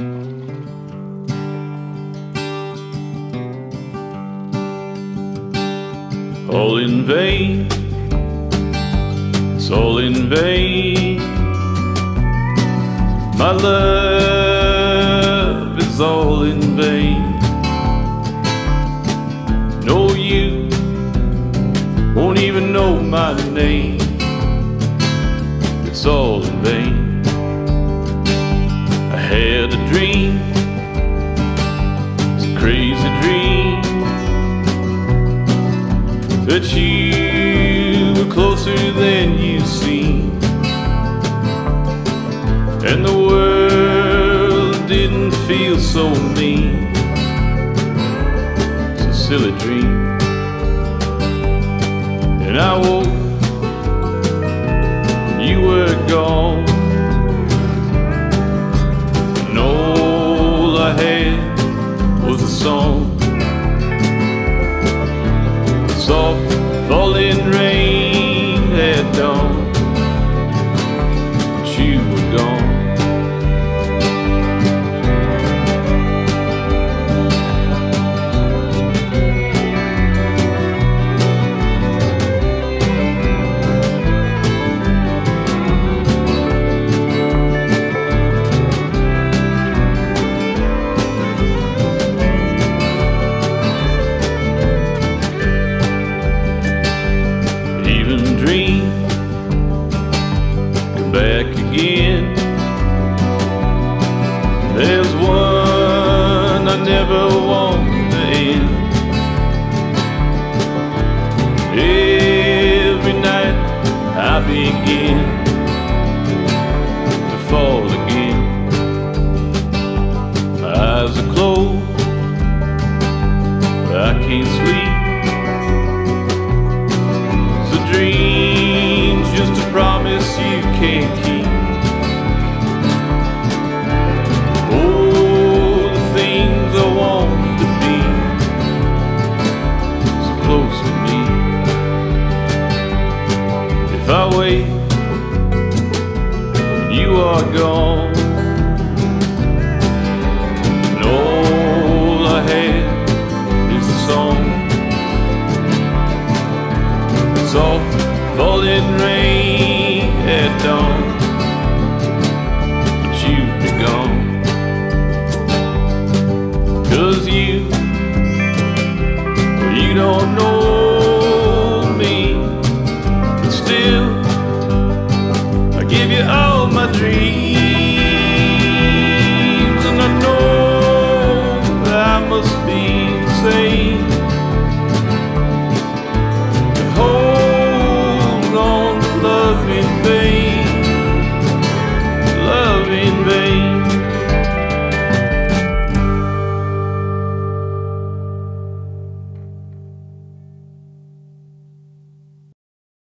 All in vain, it's all in vain. My love is all in vain. No, you won't even know my name. It's all in vain. Had a dream, it's a crazy dream. That you were closer than you seem, and the world didn't feel so mean. It's a silly dream, and I woke, and you were gone, soft falling rain begin to fall again. My eyes are closed, I can't sleep. The dream's just a promise you can't keep. I wait, you are gone. And all I have is a song. Soft falling rain at dawn, but you've been gone. Cause you, you don't know All my dreams. And I know that I must be insane. To hold on to love in vain.